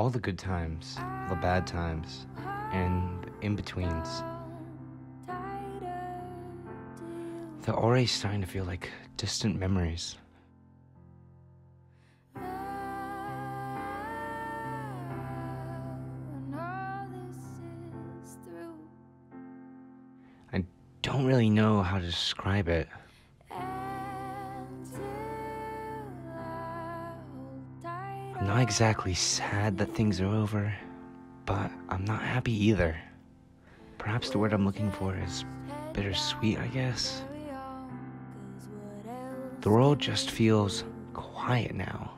all the good times, the bad times, and the in betweens. They're already starting to feel like distant memories. I don't really know how to describe it. I'm not exactly sad that things are over, but I'm not happy either. Perhaps the word I'm looking for is bittersweet, I guess. The world just feels quiet now.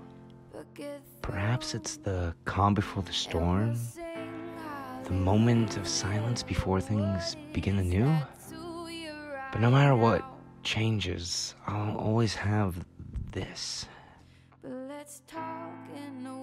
Perhaps it's the calm before the storm, the moment of silence before things begin anew. But no matter what changes, I'll always have this. Let's talk in a